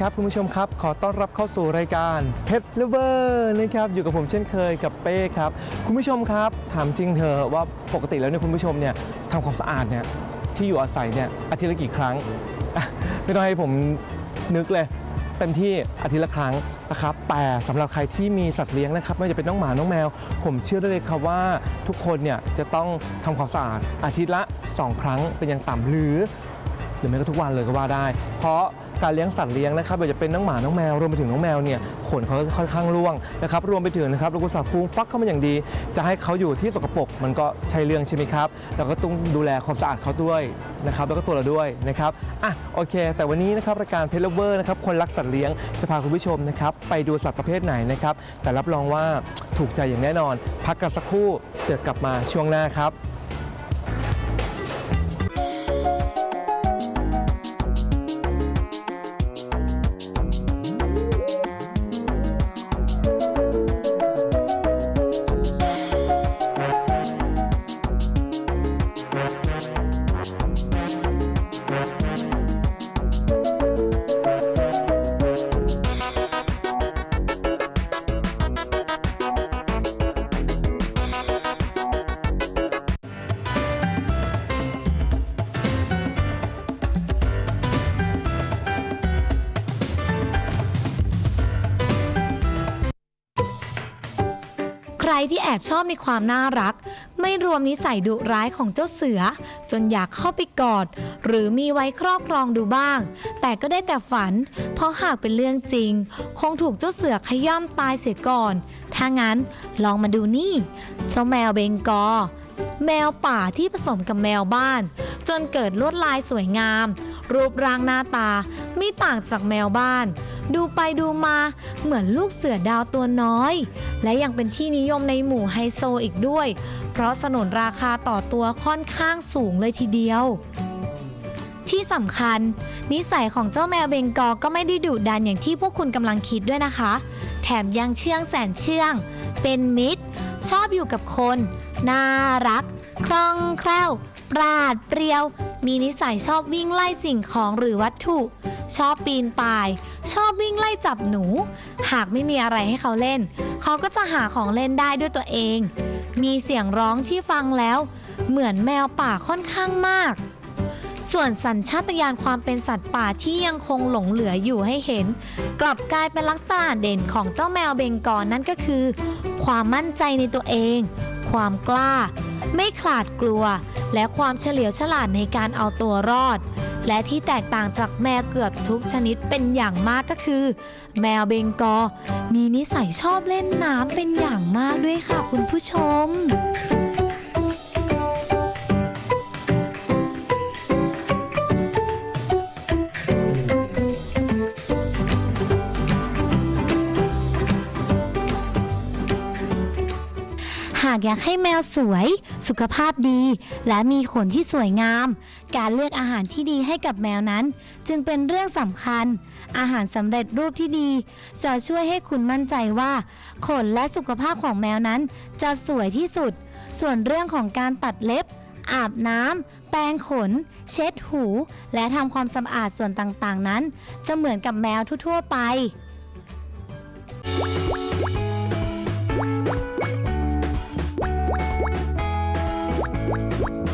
ครับคุณผู้ชมครับ ขอต้อนรับเข้าสู่รายการเพ t เลเวอร์นะครับอยู่กับผมเช่นเคยกับเป้ครับ คุณผู้ชมครับ ถามจริงเถอะว่าปกติแล้วเนี่ยคุณผู้ชมเนี่ยทำความสะอาดเนี่ยที่อยู่อาศัยเนี่ยอาทิตย์ละกี่ครั้งไม่ต้องให้ผมนึกเลยเต็มที่อาทิตย์ละครั้งนะครับแต่สำหรับใครที่มีสัตว์เลี้ยงนะครับไม่ว่าจะเป็นน้องหมา น้องแมว ผมเชื่อได้เลยครับว่าทุกคนเนี่ยจะต้องทำความสะอาดอาทิตย์ละ 2 ครั้งเป็นอย่างต่ำหรือ รือไม่ก็ทุกวันเลยก็ว่าได้ เพราะการเลี้ยงสัตว์เลี้ยงนะครับไม่ว่าจะเป็นน้องหมา น้องแมว รวมไปถึงน้องแมวเนี่ยขนเขาค่อนข้างร่วงนะครับ รวมไปถึงนะครับลูกสาวฟูมฟักเข้ามาอย่างดี จะให้เขาอยู่ที่สกปรกมันก็ใช่เรื่องใช่ไหมครับ เราก็ต้องดูแลความสะอาดเขาด้วยนะครับ แล้วก็ตัวเราด้วยนะครับ อะ โอเค แต่วันนี้นะครับรายการเพลเวอร์นะครับ คนรักสัตว์เลี้ยง จะพาคุณผู้ชมนะครับ ไปดูสัตว์ประเภทไหนนะครับ แต่รับรองว่าถูกใจอย่างแน่นอน พักกันสักครู่ เจอกลับมาช่วงหน้าครับ ใครที่แอบชอบในความน่ารัก ไม่รวมนิสัยดุร้ายของเจ้าเสือ จนอยากเข้าไปกอด หรือมีไว้ครอบครองดูบ้าง แต่ก็ได้แต่ฝัน เพราะหากเป็นเรื่องจริง คงถูกเจ้าเสือขย่ำตายเสียก่อน ถ้างั้นลองมาดูนี่ เจ้าแมวเบงกอแมวป่าที่ผสมกับแมวบ้าน จนเกิดลวดลายสวยงาม รูปร่างหน้าตาไม่ต่างจากแมวบ้าน ดูไปดูมาเหมือนลูกเสือดาวตัวน้อย และยังเป็นที่นิยมในหมู่ไฮโซอีกด้วย เพราะสนนราคาต่อตัวค่อนข้างสูงเลยทีเดียว ที่สำคัญ นิสัยของเจ้าแมวเบงกอก็ไม่ได้ดุดันอย่างที่พวกคุณกำลังคิดด้วยนะคะ แถมยังเชื่องแสนเชื่อง เป็นมิตร ชอบอยู่กับคน น่ารัก คล่องแคล่ว ปราดเปรียว มีนิสัยชอบวิ่งไล่สิ่งของหรือวัตถุ ชอบปีนป่าย ชอบวิ่งไล่จับหนู หากไม่มีอะไรให้เขาเล่น เขาก็จะหาของเล่นได้ด้วยตัวเอง มีเสียงร้องที่ฟังแล้ว เหมือนแมวป่าค่อนข้างมาก ส่วนสัญชาตญาณความเป็นสัตว์ป่าที่ยังคงหลงเหลืออยู่ให้เห็น กลับกลายเป็นลักษณะเด่นของเจ้าแมวเบงกอลนั่นก็คือ ความมั่นใจในตัวเอง ความกล้า ไม่ขลาดกลัว และความเฉลียวฉลาดในการเอาตัวรอด และที่แตกต่างจากแมวเกือบทุกชนิดเป็นอย่างมากก็คือ แมวเบงกอ มีนิสัยชอบเล่นน้ำเป็นอย่างมากด้วยค่ะคุณผู้ชมากอยากให้แมวสวย สุขภาพดี และมีขนที่สวยงาม การเลือกอาหารที่ดีให้กับแมวนั้น จึงเป็นเรื่องสำคัญ อาหารสำเร็จรูปที่ดี จะช่วยให้คุณมั่นใจว่า ขนและสุขภาพของแมวนั้น จะสวยที่สุด ส่วนเรื่องของการตัดเล็บอาบน้ำ แปรงขน เช็ดหู และทำความสะอาดส่วนต่างๆนั้น จะเหมือนกับแมวทั่วๆไป Bye.